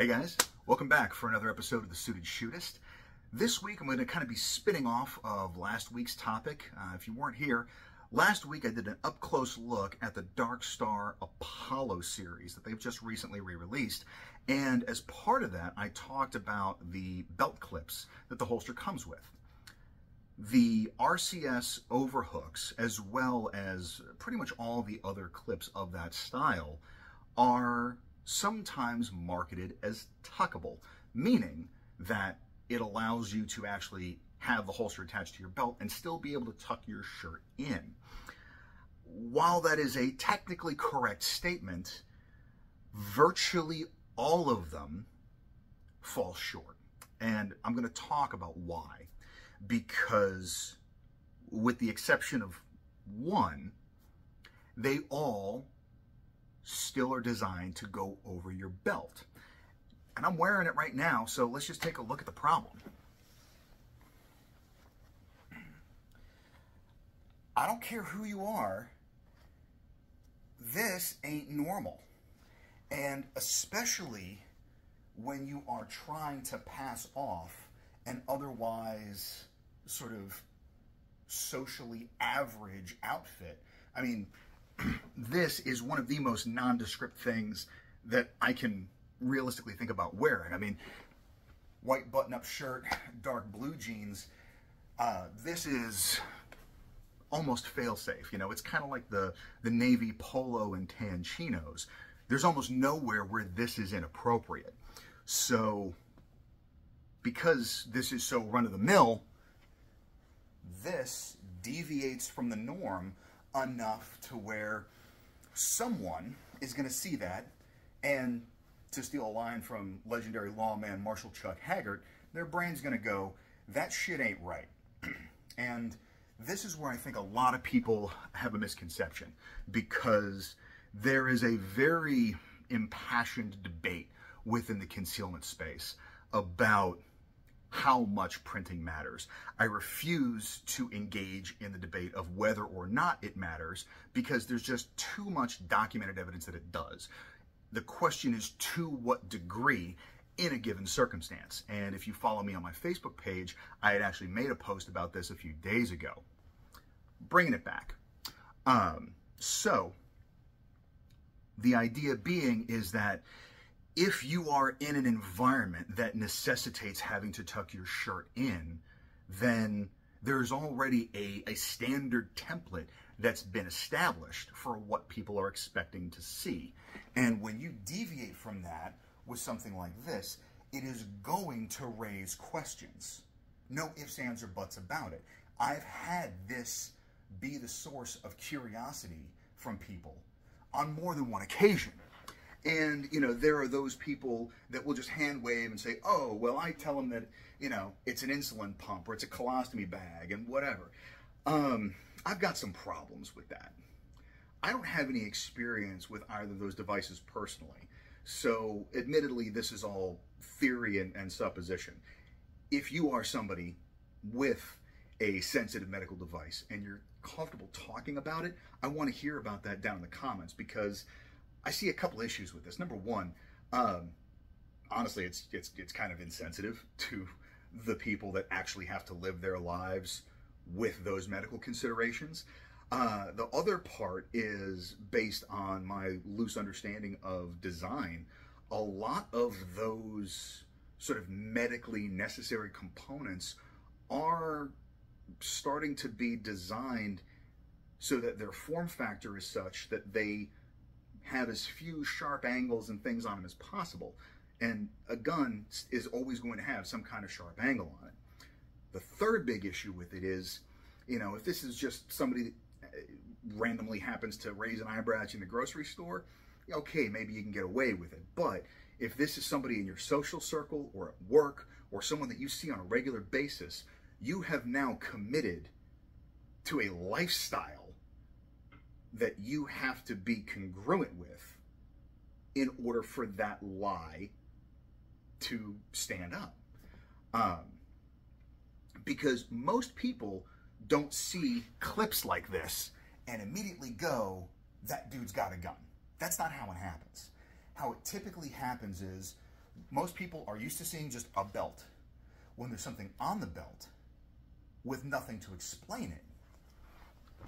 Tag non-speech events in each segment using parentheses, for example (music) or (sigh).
Hey guys, welcome back for another episode of The Suited Shootist. This week I'm going to kind of be spinning off of last week's topic. Uh, if you weren't here, last week I did an up close look at the Dark Star Apollo series that they've just recently re released. And as part of that, I talked about the belt clips that the holster comes with. The RCS overhooks, as well as pretty much all the other clips of that style, are sometimes marketed as tuckable, meaning that it allows you to actually have the holster attached to your belt and still be able to tuck your shirt in. While that is a technically correct statement, virtually all of them fall short. And I'm going to talk about why. Because, with the exception of one, they all still are designed to go over your belt. And I'm wearing it right now, so let's just take a look at the problem. I don't care who you are, this ain't normal. And especially when you are trying to pass off an otherwise sort of socially average outfit. I mean, (clears throat) this is one of the most nondescript things that I can realistically think about wearing. I mean, white button-up shirt, dark blue jeans. Uh, this is almost fail-safe. You know, it's kind of like the, the navy polo and tan chinos. There's almost nowhere where this is inappropriate. So, because this is so run-of-the-mill, this deviates from the norm enough to where someone is going to see that and to steal a line from legendary lawman Marshall Chuck Haggard, their brain's going to go, that shit ain't right. (clears throat) and this is where I think a lot of people have a misconception because there is a very impassioned debate within the concealment space about how much printing matters. I refuse to engage in the debate of whether or not it matters because there's just too much documented evidence that it does. The question is to what degree in a given circumstance. And if you follow me on my Facebook page, I had actually made a post about this a few days ago. Bringing it back. Um, so, the idea being is that if you are in an environment that necessitates having to tuck your shirt in, then there's already a, a standard template that's been established for what people are expecting to see. And when you deviate from that with something like this, it is going to raise questions. No ifs, ands, or buts about it. I've had this be the source of curiosity from people on more than one occasion. And, you know, there are those people that will just hand wave and say, oh, well, I tell them that, you know, it's an insulin pump or it's a colostomy bag and whatever. Um, I've got some problems with that. I don't have any experience with either of those devices personally. So, admittedly, this is all theory and, and supposition. If you are somebody with a sensitive medical device and you're comfortable talking about it, I want to hear about that down in the comments because I see a couple issues with this. Number one, um, honestly, it's it's it's kind of insensitive (laughs) to the people that actually have to live their lives with those medical considerations. Uh, the other part is based on my loose understanding of design. A lot of those sort of medically necessary components are starting to be designed so that their form factor is such that they have as few sharp angles and things on them as possible. And a gun is always going to have some kind of sharp angle on it. The third big issue with it is, you know, if this is just somebody that uh, randomly happens to raise an eyebrow at you in the grocery store, okay, maybe you can get away with it. But if this is somebody in your social circle or at work or someone that you see on a regular basis, you have now committed to a lifestyle that you have to be congruent with in order for that lie to stand up. Um, because most people don't see clips like this and immediately go, that dude's got a gun. That's not how it happens. How it typically happens is Most people are used to seeing just a belt when there's something on the belt with nothing to explain it.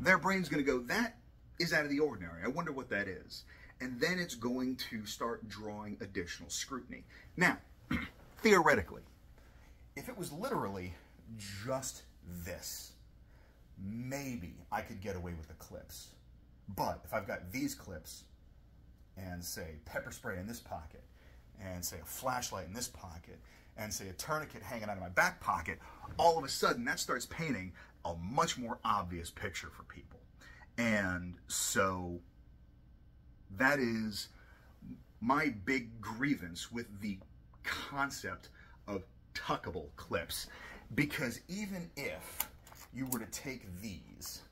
Their brain's going to go, that is out of the ordinary. I wonder what that is. And then it's going to start drawing additional scrutiny. Now, (clears throat) theoretically, if it was literally just this, maybe I could get away with the clips. But if I've got these clips and say pepper spray in this pocket and say a flashlight in this pocket and say a tourniquet hanging out of my back pocket, all of a sudden that starts painting a much more obvious picture for people. And so that is my big grievance with the concept of tuckable clips. Because even if you were to take these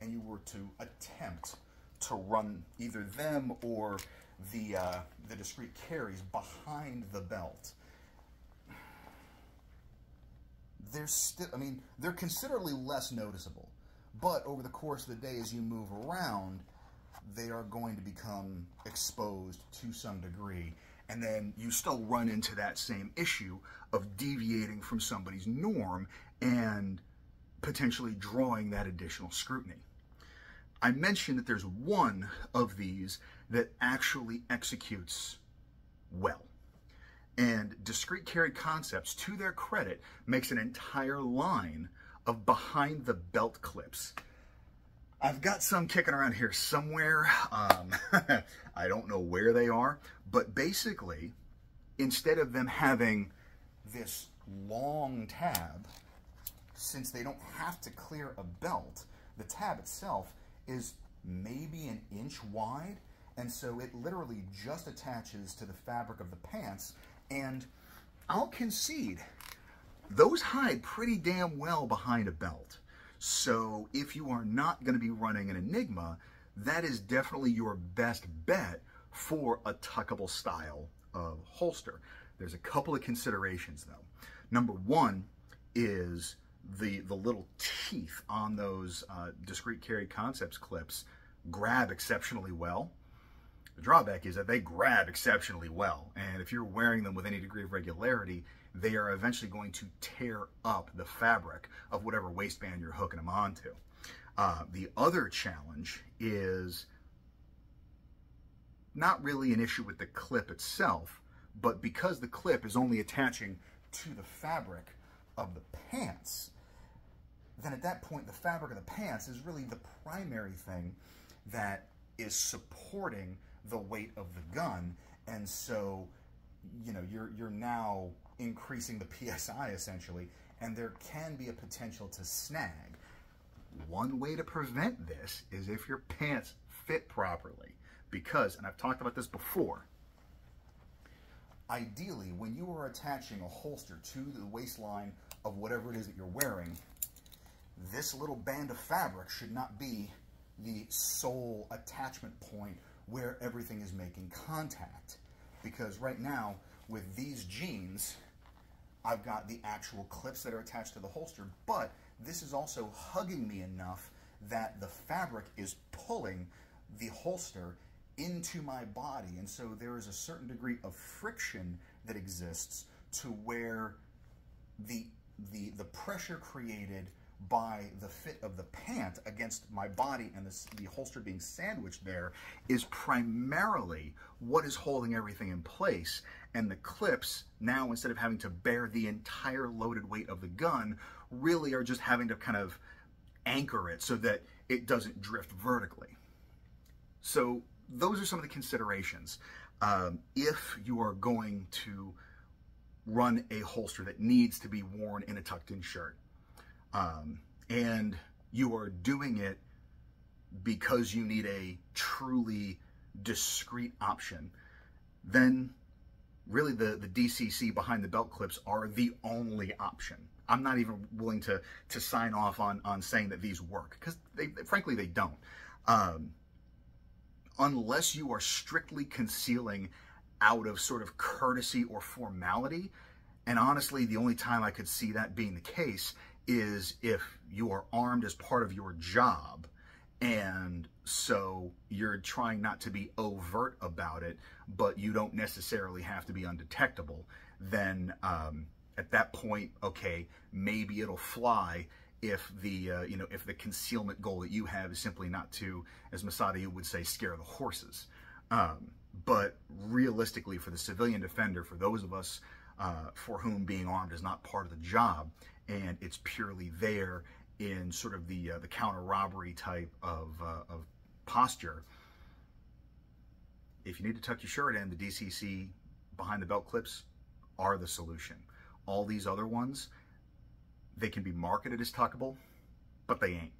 and you were to attempt to run either them or the, uh, the discreet carries behind the belt, they're still, I mean, they're considerably less noticeable. But over the course of the day, as you move around, they are going to become exposed to some degree. And then you still run into that same issue of deviating from somebody's norm and potentially drawing that additional scrutiny. I mentioned that there's one of these that actually executes well. And Discreet Carry Concepts, to their credit, makes an entire line of behind the belt clips. I've got some kicking around here somewhere. Um, (laughs) I don't know where they are, but basically, instead of them having this long tab, since they don't have to clear a belt, the tab itself is maybe an inch wide, and so it literally just attaches to the fabric of the pants, and I'll concede, those hide pretty damn well behind a belt. So if you are not going to be running an Enigma, that is definitely your best bet for a tuckable style of holster. There's a couple of considerations though. Number one is the, the little teeth on those uh, discreet carry concepts clips grab exceptionally well. The drawback is that they grab exceptionally well. And if you're wearing them with any degree of regularity, they are eventually going to tear up the fabric of whatever waistband you're hooking them onto. Uh, the other challenge is not really an issue with the clip itself, but because the clip is only attaching to the fabric of the pants, then at that point the fabric of the pants is really the primary thing that is supporting the weight of the gun. And so, you know, you're, you're now increasing the PSI essentially, and there can be a potential to snag. One way to prevent this is if your pants fit properly. Because, and I've talked about this before, ideally, when you are attaching a holster to the waistline of whatever it is that you're wearing, this little band of fabric should not be the sole attachment point where everything is making contact. Because right now, with these jeans, I've got the actual clips that are attached to the holster, but this is also hugging me enough that the fabric is pulling the holster into my body. And so there is a certain degree of friction that exists to where the, the, the pressure created by the fit of the pant against my body and the, the holster being sandwiched there is primarily what is holding everything in place. And the clips now, instead of having to bear the entire loaded weight of the gun, really are just having to kind of anchor it so that it doesn't drift vertically. So those are some of the considerations. Um, if you are going to run a holster that needs to be worn in a tucked in shirt, um, and you are doing it because you need a truly discreet option, then really the, the DCC behind the belt clips are the only option. I'm not even willing to, to sign off on, on saying that these work because they, frankly, they don't. Um, unless you are strictly concealing out of sort of courtesy or formality, and honestly, the only time I could see that being the case is if you are armed as part of your job And so you're trying not to be overt about it, but you don't necessarily have to be undetectable. Then um, at that point, okay, maybe it'll fly if the uh, you know if the concealment goal that you have is simply not to, as Massad would say, scare the horses. Um, but realistically, for the civilian defender, for those of us uh, for whom being armed is not part of the job, and it's purely there in sort of the uh, the counter robbery type of uh, of posture. If you need to tuck your shirt in, the DCC behind the belt clips are the solution. All these other ones, they can be marketed as tuckable, but they ain't.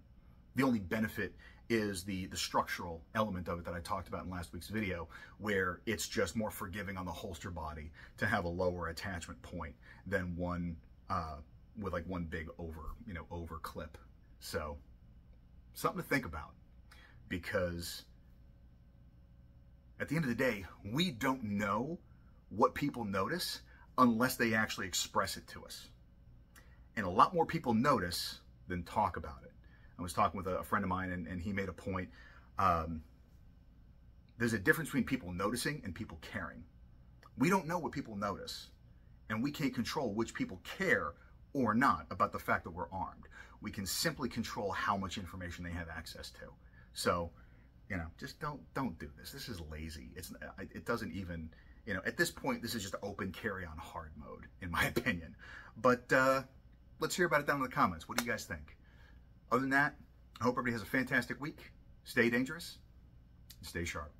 The only benefit is the, the structural element of it that I talked about in last week's video, where it's just more forgiving on the holster body to have a lower attachment point than one uh, with like one big over, you know, over clip. So something to think about because at the end of the day, we don't know what people notice unless they actually express it to us. And a lot more people notice than talk about it. I was talking with a, friend of mine and, and he made a point. Um, there's a difference between people noticing and people caring. We don't know what people notice, and we can't control which people care or not about the fact that we're armed. We can simply control how much information they have access to. So, you know, just don't don't do this. This is lazy. It's it doesn't even you know at this point this is just open carry on hard mode in my (laughs) opinion. But uh, let's hear about it down in the comments. What do you guys think? Other than that, I hope everybody has a fantastic week. Stay dangerous. Stay sharp.